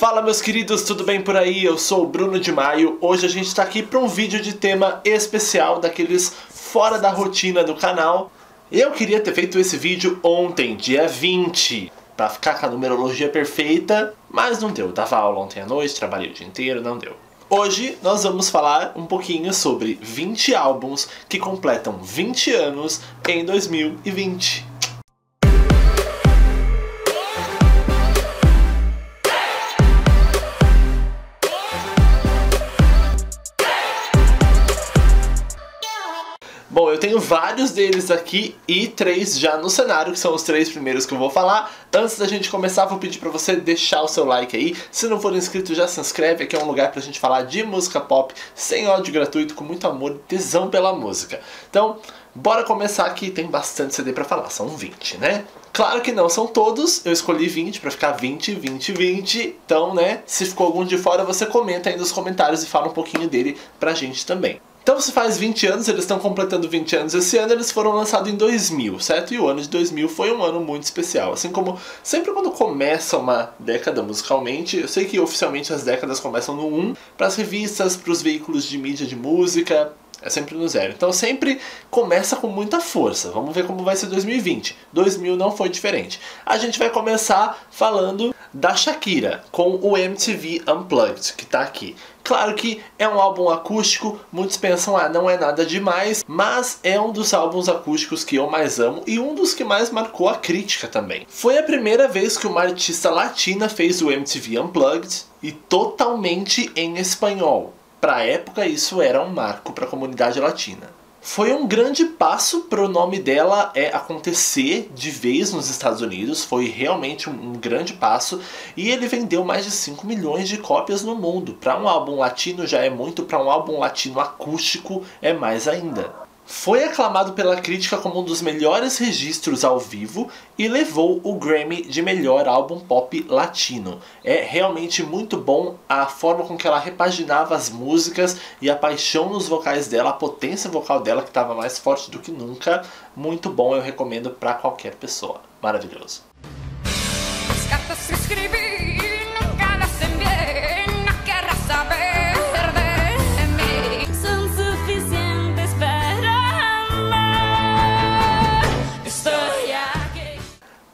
Fala meus queridos, tudo bem por aí? Eu sou o Bruno de Maio. Hoje a gente está aqui para um vídeo de tema especial daqueles fora da rotina do canal. Eu queria ter feito esse vídeo ontem, dia 20, para ficar com a numerologia perfeita, mas não deu. Dava aula ontem à noite, trabalhei o dia inteiro, não deu. Hoje nós vamos falar um pouquinho sobre 20 álbuns que completam 20 anos em 2020. Vários deles aqui e três já no cenário, que são os três primeiros que eu vou falar. Antes da gente começar, vou pedir pra você deixar o seu like aí. Se não for inscrito, já se inscreve. Aqui é um lugar pra gente falar de música pop, sem ódio gratuito, com muito amor e tesão pela música. Então, bora começar aqui. Tem bastante CD pra falar, são 20, né? Claro que não são todos, eu escolhi 20 pra ficar 20, 20, 20. Então, né, se ficou algum de fora, você comenta aí nos comentários e fala um pouquinho dele pra gente também. Então se faz 20 anos, eles estão completando 20 anos esse ano, eles foram lançados em 2000, certo? E o ano de 2000 foi um ano muito especial. Assim como sempre quando começa uma década musicalmente, eu sei que oficialmente as décadas começam no 1, para as revistas, para os veículos de mídia de música, é sempre no zero. Então sempre começa com muita força. Vamos ver como vai ser 2020. 2000 não foi diferente. A gente vai começar falando da Shakira com o MTV Unplugged, que tá aqui. Claro que é um álbum acústico, muitos pensam, ah, não é nada demais, mas é um dos álbuns acústicos que eu mais amo e um dos que mais marcou a crítica também. Foi a primeira vez que uma artista latina fez o MTV Unplugged e totalmente em espanhol. Para a época, isso era um marco para a comunidade latina. Foi um grande passo para o nome dela é acontecer de vez nos Estados Unidos, foi realmente um, um grande passo e ele vendeu mais de 5 milhões de cópias no mundo. Para um álbum latino já é muito, para um álbum latino acústico é mais ainda. Foi aclamado pela crítica como um dos melhores registros ao vivo e levou o Grammy de melhor álbum pop latino. É realmente muito bom a forma com que ela repaginava as músicas e a paixão nos vocais dela, a potência vocal dela que estava mais forte do que nunca. Muito bom, eu recomendo para qualquer pessoa. Maravilhoso.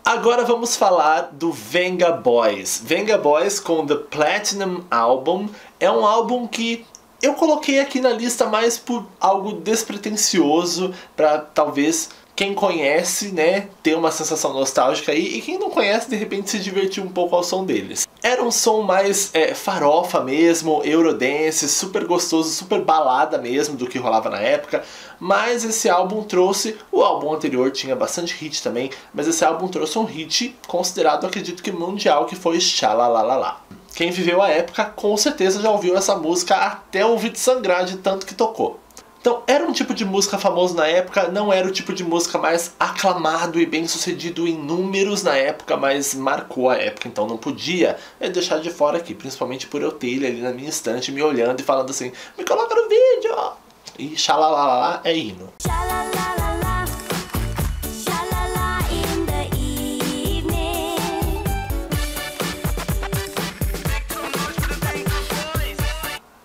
Agora vamos falar do Venga Boys. Venga Boys com The Platinum Album é um álbum que eu coloquei aqui na lista mais por algo despretensioso para talvez quem conhece, né, ter uma sensação nostálgica aí, e quem não conhece, de repente se divertir um pouco ao som deles. Era um som mais é, farofa mesmo, eurodance, super gostoso, super balada mesmo do que rolava na época, mas esse álbum trouxe, o álbum anterior tinha bastante hit também, mas esse álbum trouxe um hit considerado, acredito que mundial, que foi Xalalalala. Quem viveu a época com certeza já ouviu essa música até ouvir de sangrar de tanto que tocou. Então, era um tipo de música famoso na época, não era o tipo de música mais aclamado e bem sucedido em números na época, mas marcou a época, então não podia deixar de fora aqui, principalmente por eu ter ele ali na minha estante me olhando e falando assim: me coloca no vídeo! E xalalalá é hino.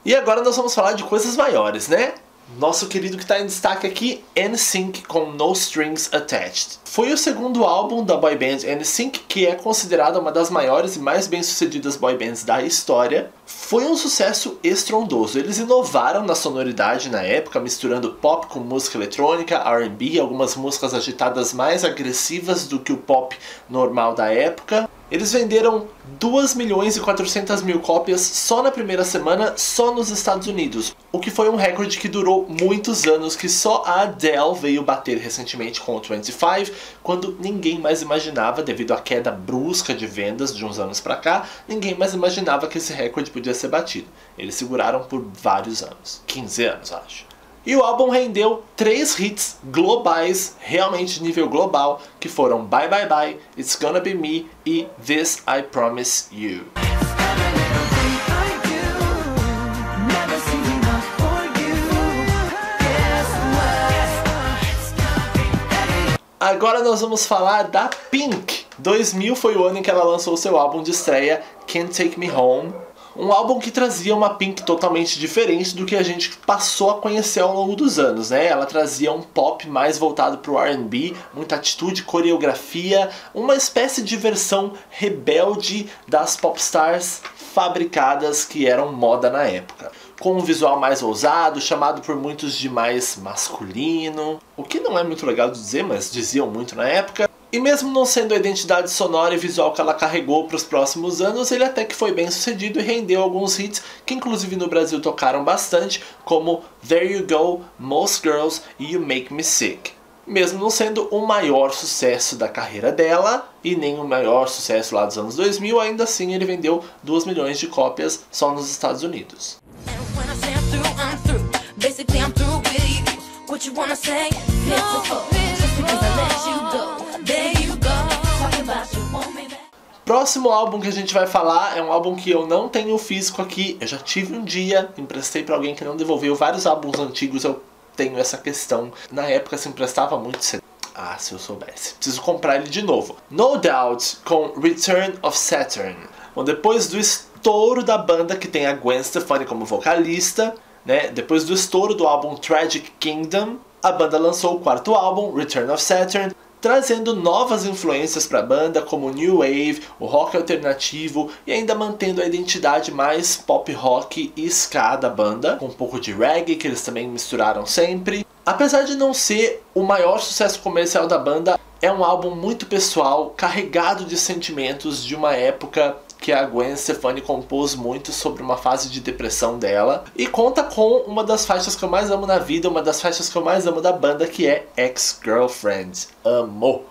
E agora nós vamos falar de coisas maiores, né? Nosso querido que está em destaque aqui, NSYNC com No Strings Attached. Foi o segundo álbum da boy band NSYNC, que é considerada uma das maiores e mais bem-sucedidas boy bands da história. Foi um sucesso estrondoso. Eles inovaram na sonoridade na época, misturando pop com música eletrônica, R&B, algumas músicas agitadas mais agressivas do que o pop normal da época. Eles venderam 2 milhões e 400 mil cópias só na primeira semana, só nos Estados Unidos. O que foi um recorde que durou muitos anos, que só a Adele veio bater recentemente com o 25, quando ninguém mais imaginava, devido à queda brusca de vendas de uns anos pra cá, ninguém mais imaginava que esse recorde podia ser batido. Eles seguraram por vários anos, 15 anos acho. E o álbum rendeu três hits globais, realmente nível global, que foram Bye Bye Bye, It's Gonna Be Me e This I Promise You. Agora nós vamos falar da Pink, 2000 foi o ano em que ela lançou seu álbum de estreia, Can't Take Me Home, um álbum que trazia uma Pink totalmente diferente do que a gente passou a conhecer ao longo dos anos, né? Ela trazia um pop mais voltado para o R&B, muita atitude, coreografia, uma espécie de versão rebelde das popstars fabricadas que eram moda na época. Com um visual mais ousado, chamado por muitos de mais masculino, o que não é muito legal de dizer, mas diziam muito na época. E mesmo não sendo a identidade sonora e visual que ela carregou para os próximos anos, ele até que foi bem sucedido e rendeu alguns hits que inclusive no Brasil tocaram bastante, como There You Go, Most Girls e You Make Me Sick. Mesmo não sendo o maior sucesso da carreira dela e nem o maior sucesso lá dos anos 2000, ainda assim ele vendeu 2 milhões de cópias só nos Estados Unidos. Próximo álbum que a gente vai falar é um álbum que eu não tenho físico aqui. Eu já tive um dia, emprestei para alguém que não devolveu vários álbuns antigos. Eu tenho essa questão. Na época se emprestava muito cedo. Ah, se eu soubesse. Preciso comprar ele de novo. No Doubt com Return of Saturn. Bom, depois do estouro da banda que tem a Gwen Stefani como vocalista, né? Depois do estouro do álbum Tragic Kingdom, a banda lançou o quarto álbum, Return of Saturn, trazendo novas influências para a banda, como o New Wave, o rock alternativo e ainda mantendo a identidade mais pop rock e ska da banda, com um pouco de reggae que eles também misturaram sempre. Apesar de não ser o maior sucesso comercial da banda, é um álbum muito pessoal, carregado de sentimentos de uma época que a Gwen Stefani compôs muito sobre uma fase de depressão dela e conta com uma das faixas que eu mais amo na vida, uma das faixas que eu mais amo da banda, que é Ex-Girlfriend. Amo!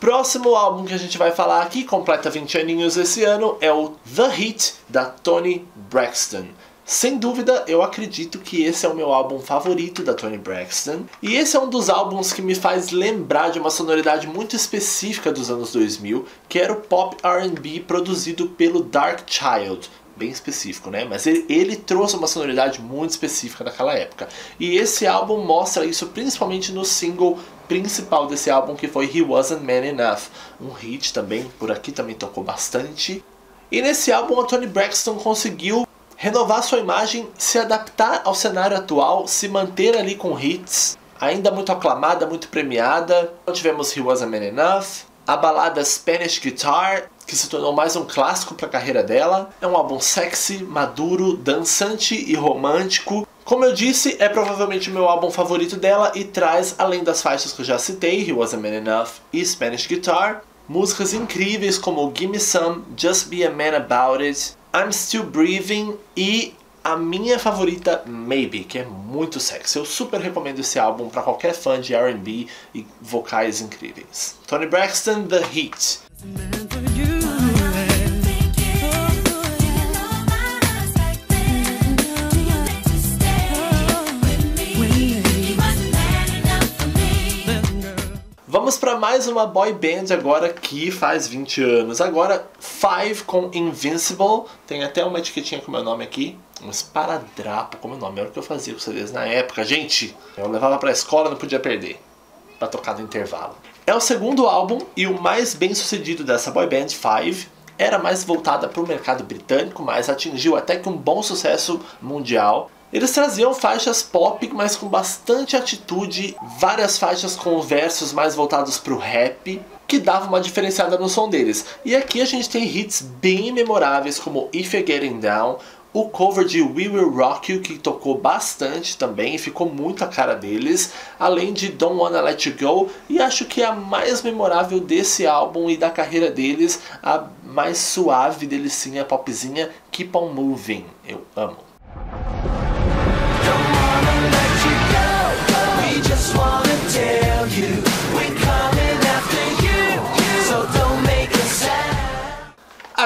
Próximo álbum que a gente vai falar aqui, completa 20 aninhos esse ano, é o The Hit, da Toni Braxton. Sem dúvida, eu acredito que esse é o meu álbum favorito da Toni Braxton. E esse é um dos álbuns que me faz lembrar de uma sonoridade muito específica dos anos 2000, que era o pop R&B produzido pelo Dark Child, bem específico, né? Mas ele, ele, trouxe uma sonoridade muito específica daquela época. E esse álbum mostra isso principalmente no single principal desse álbum, que foi He Wasn't Man Enough. Um hit também, por aqui também tocou bastante. E nesse álbum a Toni Braxton conseguiu renovar sua imagem, se adaptar ao cenário atual, se manter ali com hits, ainda muito aclamada, muito premiada. Então tivemos He Was a Man Enough, a balada Spanish Guitar, que se tornou mais um clássico para a carreira dela. É um álbum sexy, maduro, dançante e romântico. Como eu disse, é provavelmente o meu álbum favorito dela e traz, além das faixas que eu já citei, He Was a Man Enough e Spanish Guitar, músicas incríveis como Gimme Some, Just Be a Man About It, I'm Still Breathing e a minha favorita, Maybe, que é muito sexy. Eu super recomendo esse álbum para qualquer fã de R&B e vocais incríveis. Tony Braxton, The Heat. Para mais uma boy band agora que faz 20 anos. Agora, Five com Invincible. Tem até uma etiquetinha com meu nome aqui. Um esparadrapo com meu nome. Era o que eu fazia com CDs na época. Gente, eu levava pra escola não podia perder. Pra tocar no intervalo. É o segundo álbum e o mais bem sucedido dessa boy band, Five. Era mais voltada para o mercado britânico, mas atingiu até que um bom sucesso mundial. Eles traziam faixas pop, mas com bastante atitude, várias faixas com versos mais voltados para o rap, que dava uma diferenciada no som deles. E aqui a gente tem hits bem memoráveis como If You're Getting Down, o cover de We Will Rock You, que tocou bastante também ficou muito a cara deles, além de Don't Wanna Let You Go, e acho que a mais memorável desse álbum e da carreira deles, a mais suave, delicinha, popzinha, Keep On Moving. Eu amo.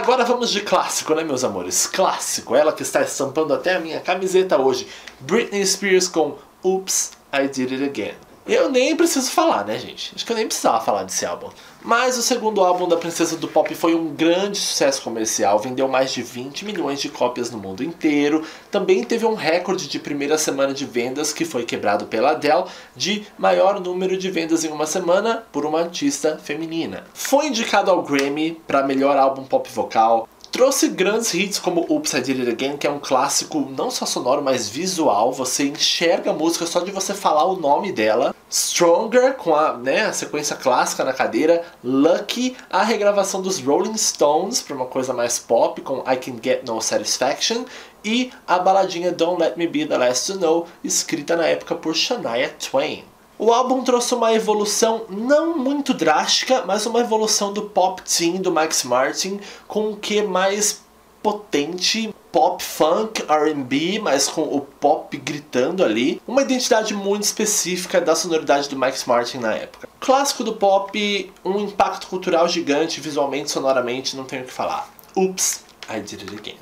Agora vamos de clássico, né, meus amores? Clássico, ela que está estampando até a minha camiseta hoje. Britney Spears com Oops, I Did It Again. Eu nem preciso falar, né, gente? Acho que eu nem precisava falar desse álbum. Mas o segundo álbum da Princesa do Pop foi um grande sucesso comercial, vendeu mais de 20 milhões de cópias no mundo inteiro. Também teve um recorde de primeira semana de vendas que foi quebrado pela Adele, de maior número de vendas em uma semana por uma artista feminina. Foi indicado ao Grammy para melhor álbum pop vocal, Trouxe grandes hits como Oops, I Did It Again, que é um clássico não só sonoro, mas visual. Você enxerga a música só de você falar o nome dela. Stronger, com a, né, a sequência clássica na cadeira. Lucky, a regravação dos Rolling Stones para uma coisa mais pop, com I Can Get No Satisfaction. E a baladinha Don't Let Me Be The Last To Know, escrita na época por Shania Twain. O álbum trouxe uma evolução não muito drástica, mas uma evolução do pop teen do Max Martin com o que mais potente, pop funk, R&B, mas com o pop gritando ali. Uma identidade muito específica da sonoridade do Max Martin na época. Clássico do pop, um impacto cultural gigante, visualmente, sonoramente, não tenho o que falar. Oops, I did it again.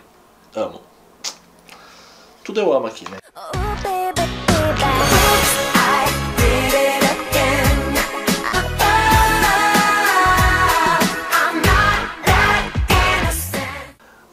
Amo. Tudo eu amo aqui, né? Oh, baby.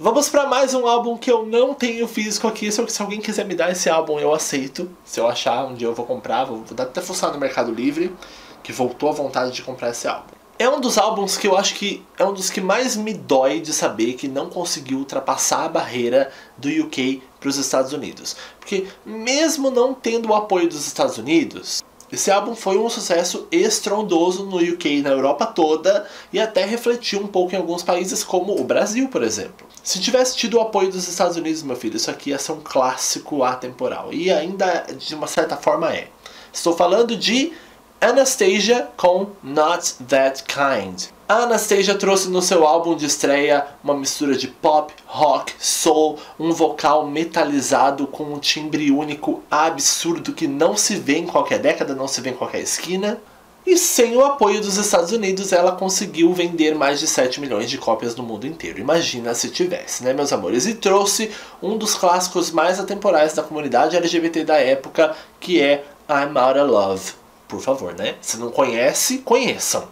Vamos para mais um álbum que eu não tenho físico aqui. Se, alguém quiser me dar esse álbum, eu aceito. Se eu achar, um dia eu vou comprar. Vou, vou até fuçar no Mercado Livre, que voltou a vontade de comprar esse álbum. É um dos álbuns que eu acho que é um dos que mais me dói de saber que não conseguiu ultrapassar a barreira do UK para os Estados Unidos. Porque mesmo não tendo o apoio dos Estados Unidos, esse álbum foi um sucesso estrondoso no UK e na Europa toda e até refletiu um pouco em alguns países como o Brasil, por exemplo. Se tivesse tido o apoio dos Estados Unidos, meu filho, isso aqui ia ser um clássico atemporal. E ainda, de uma certa forma, é. Estou falando de Anastasia com Not That Kind. A Anastasia trouxe no seu álbum de estreia uma mistura de pop, rock, soul, um vocal metalizado com um timbre único absurdo que não se vê em qualquer década, não se vê em qualquer esquina. E sem o apoio dos Estados Unidos, ela conseguiu vender mais de 7 milhões de cópias no mundo inteiro. Imagina se tivesse, né, meus amores? E trouxe um dos clássicos mais atemporais da comunidade LGBT da época, que é I'm Out of Love. Por favor, né? Se não conhece, conheçam.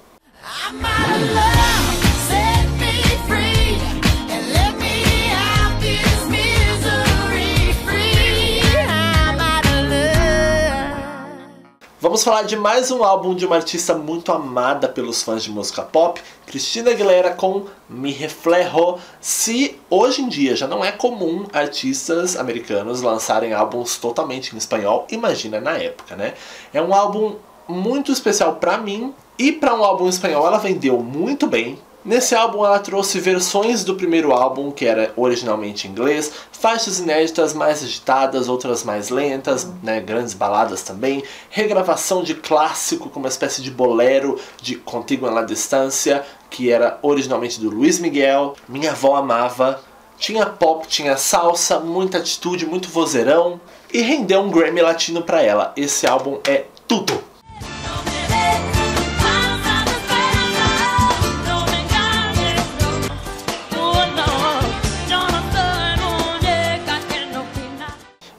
Vamos falar de mais um álbum de uma artista muito amada pelos fãs de música pop, Cristina Aguilera com Me Reflejo. Se hoje em dia já não é comum artistas americanos lançarem álbuns totalmente em espanhol, imagina na época, né? É um álbum muito especial para mim e para um álbum espanhol ela vendeu muito bem. Nesse álbum ela trouxe versões do primeiro álbum, que era originalmente em inglês, faixas inéditas mais agitadas, outras mais lentas, né, grandes baladas também, regravação de clássico com uma espécie de bolero de Contigo na Distância, que era originalmente do Luiz Miguel, minha avó amava, tinha pop, tinha salsa, muita atitude, muito vozeirão, e rendeu um Grammy Latino para ela. Esse álbum é tudo!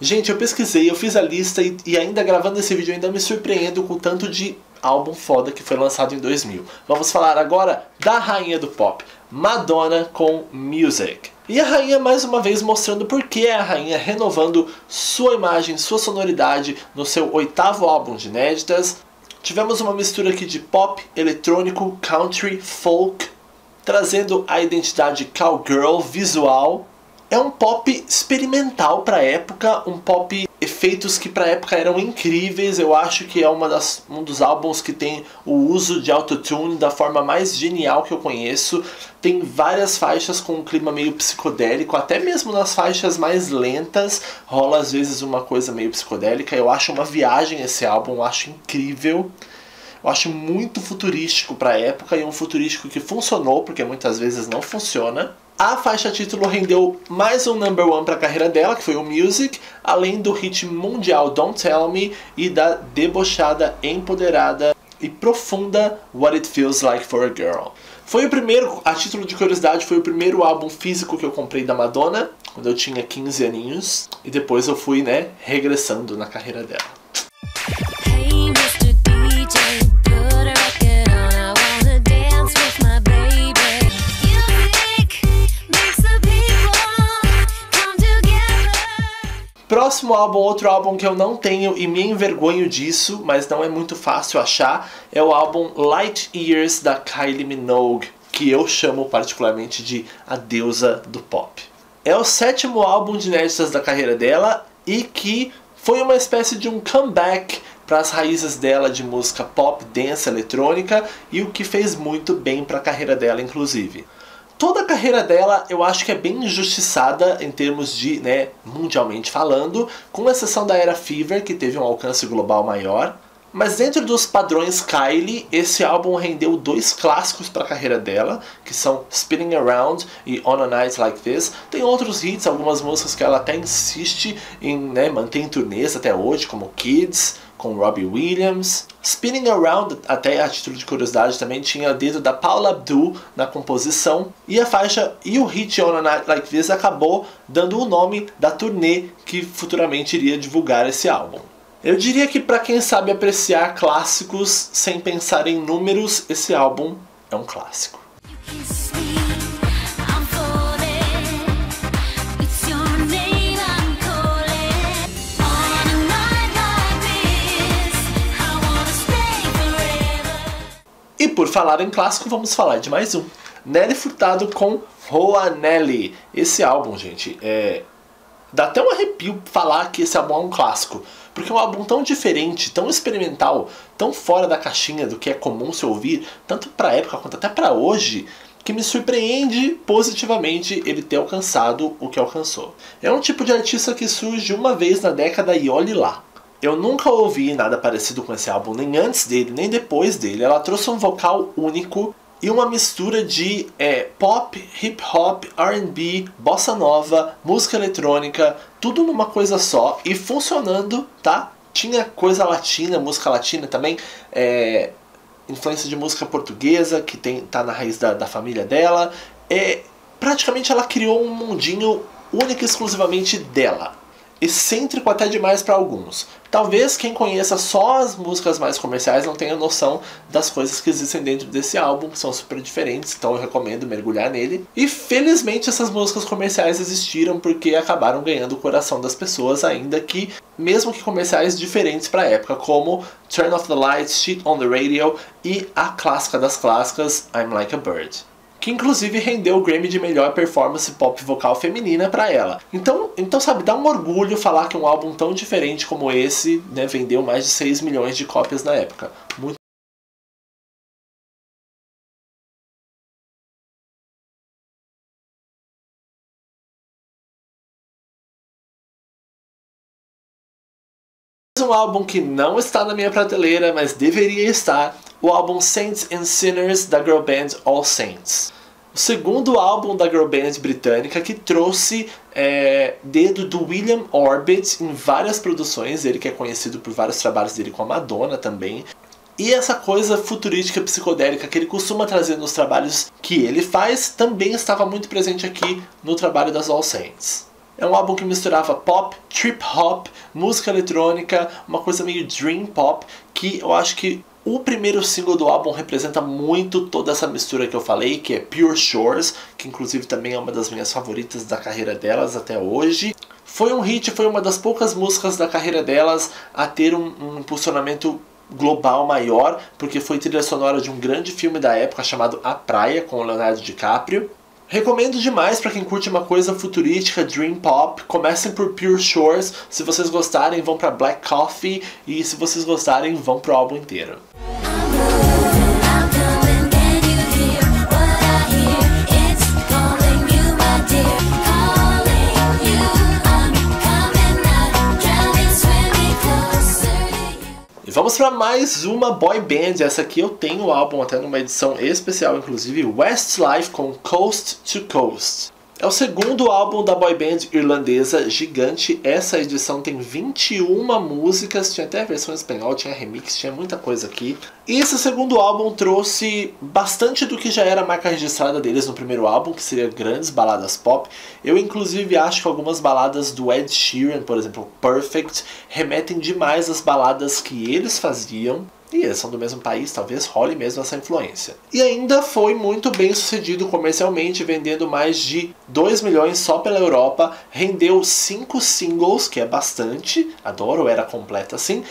Gente, eu pesquisei, eu fiz a lista e, e, ainda gravando esse vídeo ainda me surpreendo com o tanto de álbum foda que foi lançado em 2000. Vamos falar agora da rainha do pop, Madonna com Music. E a rainha mais uma vez mostrando por que é a rainha renovando sua imagem, sua sonoridade no seu oitavo álbum de inéditas. Tivemos uma mistura aqui de pop, eletrônico, country, folk, trazendo a identidade cowgirl visual é um pop experimental para época, um pop efeitos que para época eram incríveis. Eu acho que é uma das, um dos álbuns que tem o uso de autotune da forma mais genial que eu conheço. Tem várias faixas com um clima meio psicodélico, até mesmo nas faixas mais lentas rola às vezes uma coisa meio psicodélica. Eu acho uma viagem esse álbum, eu acho incrível. Eu acho muito futurístico para época e um futurístico que funcionou, porque muitas vezes não funciona. A faixa título rendeu mais um number one para a carreira dela, que foi o Music, além do hit mundial Don't Tell Me e da debochada, empoderada e profunda What It Feels Like for a Girl. Foi o primeiro, a título de curiosidade, foi o primeiro álbum físico que eu comprei da Madonna, quando eu tinha 15 aninhos, e depois eu fui, né, regressando na carreira dela. Próximo álbum, outro álbum que eu não tenho e me envergonho disso, mas não é muito fácil achar, é o álbum Light Years da Kylie Minogue, que eu chamo particularmente de a deusa do pop. É o sétimo álbum de inéditas da carreira dela e que foi uma espécie de um comeback para as raízes dela de música pop, dance, eletrônica e o que fez muito bem para a carreira dela, inclusive. Toda a carreira dela eu acho que é bem injustiçada em termos de, né, mundialmente falando, com exceção da era Fever, que teve um alcance global maior. Mas dentro dos padrões Kylie, esse álbum rendeu dois clássicos para a carreira dela, que são Spinning Around e On a Night Like This. Tem outros hits, algumas músicas que ela até insiste em né, manter em turnês até hoje, como Kids, com Robbie Williams. Spinning Around, até a título de curiosidade, também tinha dedo da Paula Abdul na composição. E a faixa e o hit On a Night Like This acabou dando o nome da turnê que futuramente iria divulgar esse álbum. Eu diria que para quem sabe apreciar clássicos sem pensar em números, esse álbum é um clássico. E por falar em clássico, vamos falar de mais um. Nelly Furtado com Roa Nelly. Esse álbum, gente, é... dá até um arrepio falar que esse álbum é um clássico. Porque é um álbum tão diferente, tão experimental, tão fora da caixinha do que é comum se ouvir, tanto pra época quanto até pra hoje, que me surpreende positivamente ele ter alcançado o que alcançou. É um tipo de artista que surge uma vez na década e olhe lá. Eu nunca ouvi nada parecido com esse álbum, nem antes dele, nem depois dele. Ela trouxe um vocal único e uma mistura de é, pop, hip hop, RB, bossa nova, música eletrônica, tudo numa coisa só e funcionando, tá? Tinha coisa latina, música latina também, é, influência de música portuguesa que tem, tá na raiz da, da família dela. É, praticamente ela criou um mundinho único e exclusivamente dela excêntrico até demais para alguns. Talvez quem conheça só as músicas mais comerciais não tenha noção das coisas que existem dentro desse álbum, que são super diferentes, então eu recomendo mergulhar nele. E felizmente essas músicas comerciais existiram porque acabaram ganhando o coração das pessoas, ainda que, mesmo que comerciais diferentes para a época, como Turn Off the Lights, Shit on the Radio e a clássica das clássicas, I'm Like a Bird que inclusive rendeu o Grammy de melhor performance pop vocal feminina para ela. Então, então, sabe, dá um orgulho falar que um álbum tão diferente como esse né, vendeu mais de 6 milhões de cópias na época. Muito um álbum que não está na minha prateleira, mas deveria estar, o álbum Saints and Sinners da girl band All Saints o segundo álbum da girl band britânica que trouxe é, dedo do William Orbit em várias produções, ele que é conhecido por vários trabalhos dele com a Madonna também. E essa coisa futurística psicodélica que ele costuma trazer nos trabalhos que ele faz também estava muito presente aqui no trabalho das All Saints. É um álbum que misturava pop, trip hop, música eletrônica, uma coisa meio dream pop, que eu acho que o primeiro single do álbum representa muito toda essa mistura que eu falei, que é Pure Shores, que inclusive também é uma das minhas favoritas da carreira delas até hoje. Foi um hit, foi uma das poucas músicas da carreira delas a ter um, um impulsionamento global maior, porque foi trilha sonora de um grande filme da época chamado A Praia, com o Leonardo DiCaprio. Recomendo demais para quem curte uma coisa futurística, dream pop. Comecem por Pure Shores. Se vocês gostarem, vão para Black Coffee e se vocês gostarem, vão pro álbum inteiro. Vamos para mais uma boy band. Essa aqui eu tenho o álbum até numa edição especial, inclusive Westlife com Coast to Coast. É o segundo álbum da boy band irlandesa gigante. Essa edição tem 21 músicas, tinha até a versão em espanhol, tinha remix, tinha muita coisa aqui. E esse segundo álbum trouxe bastante do que já era a marca registrada deles no primeiro álbum, que seria grandes baladas pop. Eu inclusive acho que algumas baladas do Ed Sheeran, por exemplo, Perfect, remetem demais às baladas que eles faziam. E eles são do mesmo país, talvez role mesmo essa influência. E ainda foi muito bem sucedido comercialmente, vendendo mais de 2 milhões só pela Europa, rendeu 5 singles, que é bastante, adoro, era completa assim,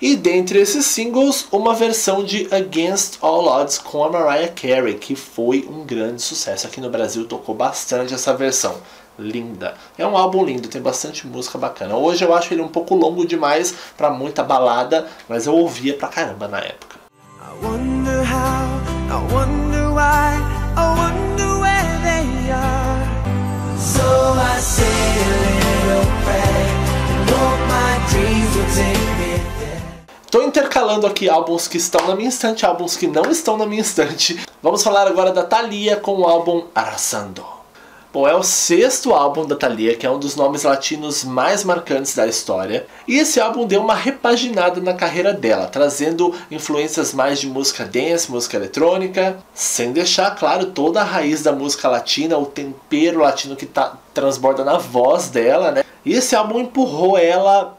e dentre esses singles, uma versão de Against All Odds com a Mariah Carey, que foi um grande sucesso. Aqui no Brasil tocou bastante essa versão linda. É um álbum lindo, tem bastante música bacana. Hoje eu acho ele um pouco longo demais para muita balada, mas eu ouvia pra caramba na época. I wonder how, I wonder why, I wonder where they are. So I say a little prayer, and hope my dreams will take me Tô intercalando aqui álbuns que estão na minha estante, álbuns que não estão na minha estante. Vamos falar agora da Thalia com o álbum Arrasando. Bom, é o sexto álbum da Thalia, que é um dos nomes latinos mais marcantes da história. E esse álbum deu uma repaginada na carreira dela, trazendo influências mais de música dance, música eletrônica, sem deixar, claro, toda a raiz da música latina, o tempero latino que tá, transborda na voz dela, né? E esse álbum empurrou ela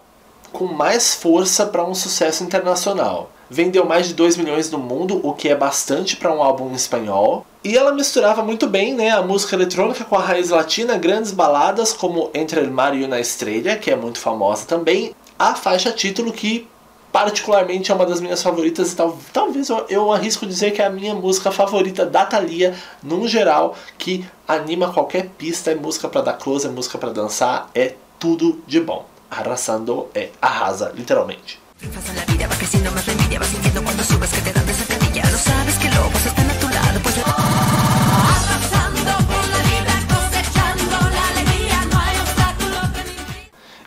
com mais força para um sucesso internacional. Vendeu mais de 2 milhões no mundo, o que é bastante para um álbum espanhol. E ela misturava muito bem né, a música eletrônica com a raiz latina, grandes baladas como Entre el Mar e Una Estrella, que é muito famosa também, a faixa título que particularmente é uma das minhas favoritas e tal, talvez eu, eu arrisco dizer que é a minha música favorita da Thalia, num geral, que anima qualquer pista, é música para dar close, é música para dançar, é tudo de bom. Arrasando é arrasa, literalmente.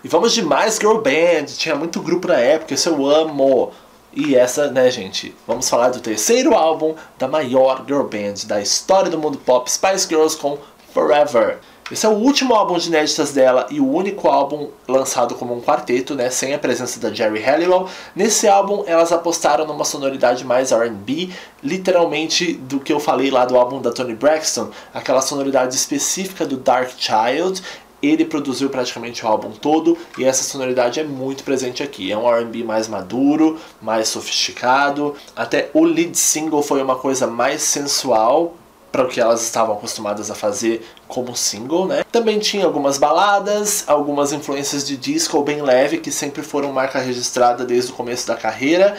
E vamos de mais girl band. Tinha muito grupo na época, isso eu amo. E essa, né, gente? Vamos falar do terceiro álbum da maior girl band da história do mundo pop, Spice Girls com Forever. Esse é o último álbum de inéditas dela e o único álbum lançado como um quarteto, né, sem a presença da Jerry Halliwell. Nesse álbum, elas apostaram numa sonoridade mais R&B, literalmente do que eu falei lá do álbum da Toni Braxton, aquela sonoridade específica do Dark Child ele produziu praticamente o álbum todo e essa sonoridade é muito presente aqui. É um R&B mais maduro, mais sofisticado. Até o lead single foi uma coisa mais sensual para o que elas estavam acostumadas a fazer como single, né? Também tinha algumas baladas, algumas influências de disco bem leve que sempre foram marca registrada desde o começo da carreira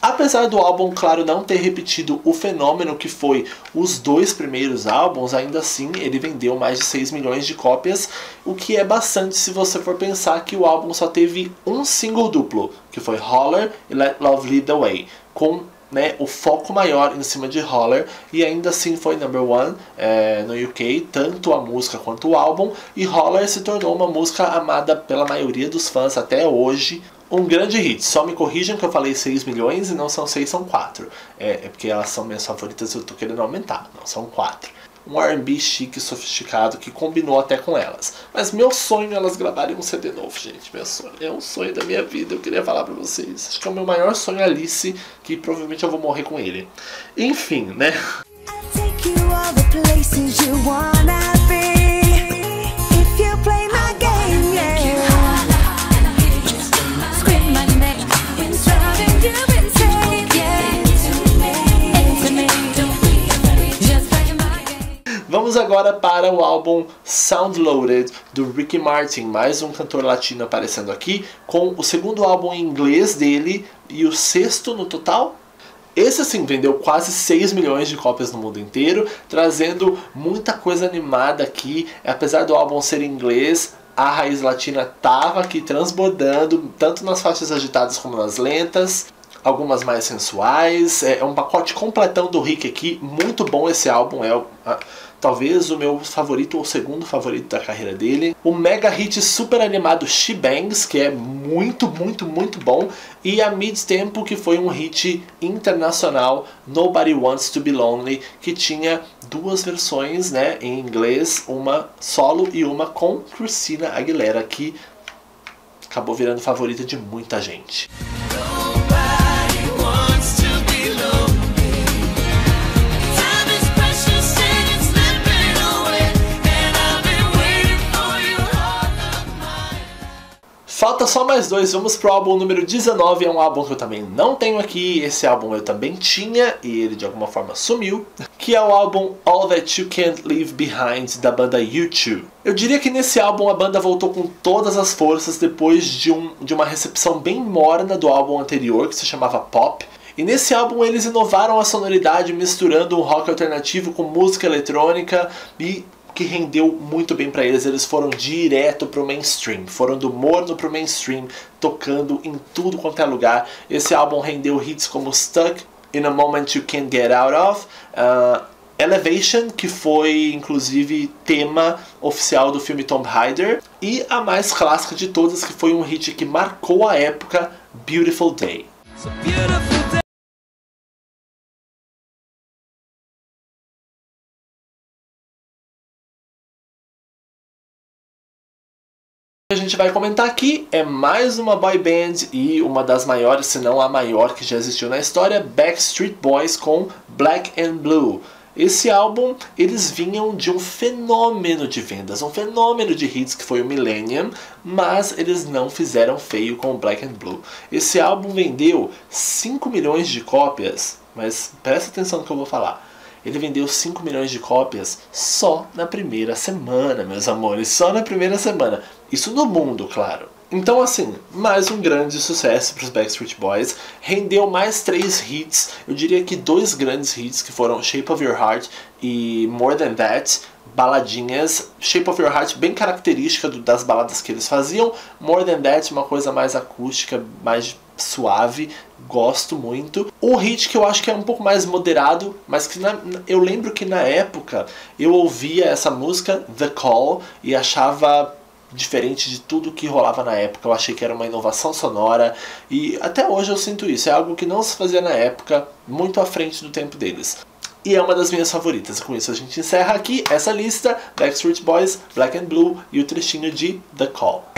Apesar do álbum, claro, não ter repetido o fenômeno que foi os dois primeiros álbuns, ainda assim ele vendeu mais de 6 milhões de cópias, o que é bastante se você for pensar que o álbum só teve um single duplo, que foi Holler e Let Love Lead the Way, com né, o foco maior em cima de Holler e ainda assim foi number one é, no UK, tanto a música quanto o álbum, e Holler se tornou uma música amada pela maioria dos fãs até hoje, um grande hit. Só me corrijam que eu falei 6 milhões e não são 6, são 4. É, é porque elas são minhas favoritas e eu tô querendo aumentar. Não, são 4. Um R&B chique, sofisticado, que combinou até com elas. Mas meu sonho é elas gravarem um CD novo, gente. Meu sonho. É um sonho da minha vida, eu queria falar pra vocês. Acho que é o meu maior sonho Alice, que provavelmente eu vou morrer com ele. Enfim, né? Vamos agora para o álbum Soundloaded do Ricky Martin, mais um cantor latino aparecendo aqui, com o segundo álbum em inglês dele e o sexto no total. Esse assim vendeu quase 6 milhões de cópias no mundo inteiro, trazendo muita coisa animada aqui. Apesar do álbum ser em inglês, a raiz latina estava aqui transbordando, tanto nas faixas agitadas como nas lentas algumas mais sensuais. É, é um pacote completão do Rick aqui, muito bom esse álbum. É talvez o meu favorito ou segundo favorito da carreira dele. O mega hit super animado She Bangs, que é muito, muito, muito bom. E a Mid Tempo, que foi um hit internacional, Nobody Wants to Be Lonely, que tinha duas versões né, em inglês, uma solo e uma com Christina Aguilera, que acabou virando favorita de muita gente. Falta só mais dois, vamos pro álbum número 19, é um álbum que eu também não tenho aqui, esse álbum eu também tinha e ele de alguma forma sumiu, que é o álbum All That You Can't Leave Behind da banda U2. Eu diria que nesse álbum a banda voltou com todas as forças depois de, um, de uma recepção bem morna do álbum anterior, que se chamava Pop, e nesse álbum eles inovaram a sonoridade misturando um rock alternativo com música eletrônica e que rendeu muito bem para eles. Eles foram direto pro mainstream, foram do morno pro mainstream, tocando em tudo quanto é lugar. Esse álbum rendeu hits como Stuck, In a Moment You Can't Get Out Of, uh, Elevation, que foi inclusive tema oficial do filme Tomb Raider, e a mais clássica de todas, que foi um hit que marcou a época, Beautiful Day. A gente vai comentar aqui é mais uma boy band e uma das maiores, se não a maior que já existiu na história, Backstreet Boys com Black and Blue. Esse álbum, eles vinham de um fenômeno de vendas, um fenômeno de hits que foi o Millennium, mas eles não fizeram feio com Black and Blue. Esse álbum vendeu 5 milhões de cópias, mas presta atenção no que eu vou falar ele vendeu 5 milhões de cópias só na primeira semana, meus amores, só na primeira semana. Isso no mundo, claro. Então, assim, mais um grande sucesso para os Backstreet Boys. Rendeu mais três hits, eu diria que dois grandes hits que foram Shape of Your Heart e More Than That. Baladinhas, Shape of Your Heart bem característica do, das baladas que eles faziam. More Than That, uma coisa mais acústica, mais suave, gosto muito. Um hit que eu acho que é um pouco mais moderado, mas que na, eu lembro que na época eu ouvia essa música, The Call, e achava diferente de tudo que rolava na época. Eu achei que era uma inovação sonora e até hoje eu sinto isso. É algo que não se fazia na época, muito à frente do tempo deles. E é uma das minhas favoritas. Com isso a gente encerra aqui essa lista: Backstreet Boys, Black and Blue e o trechinho de The Call.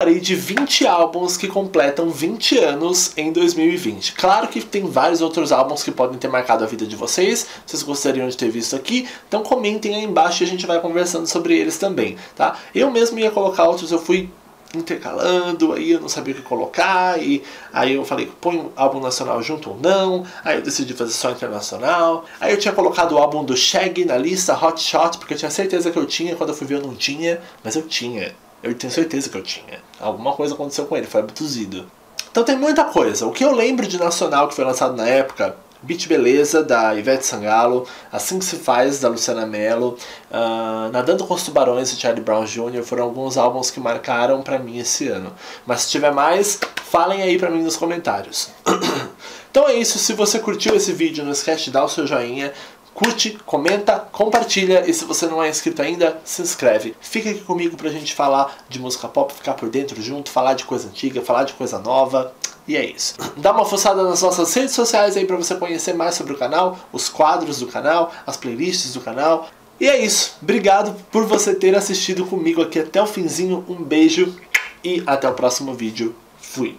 Parei de 20 álbuns que completam 20 anos em 2020. Claro que tem vários outros álbuns que podem ter marcado a vida de vocês, vocês gostariam de ter visto aqui, então comentem aí embaixo e a gente vai conversando sobre eles também, tá? Eu mesmo ia colocar outros, eu fui intercalando, aí eu não sabia o que colocar, e aí eu falei, põe um álbum nacional junto ou não, aí eu decidi fazer só internacional, aí eu tinha colocado o álbum do Shaggy na lista, Hot Shot, porque eu tinha certeza que eu tinha, quando eu fui ver eu não tinha, mas eu tinha. Eu tenho certeza que eu tinha. Alguma coisa aconteceu com ele, foi abduzido. Então tem muita coisa. O que eu lembro de nacional que foi lançado na época Beat Beleza, da Ivete Sangalo, Assim Que Se Faz, da Luciana Mello, uh, Nadando com os Tubarões, de Charlie Brown Jr. foram alguns álbuns que marcaram para mim esse ano. Mas se tiver mais, falem aí para mim nos comentários. então é isso, se você curtiu esse vídeo, não esquece de dar o seu joinha, curte, comenta, compartilha e se você não é inscrito ainda, se inscreve. Fica aqui comigo pra gente falar de música pop, ficar por dentro junto, falar de coisa antiga, falar de coisa nova. E é isso. Dá uma fuçada nas nossas redes sociais aí para você conhecer mais sobre o canal, os quadros do canal, as playlists do canal. E é isso. Obrigado por você ter assistido comigo aqui até o finzinho. Um beijo e até o próximo vídeo. Fui.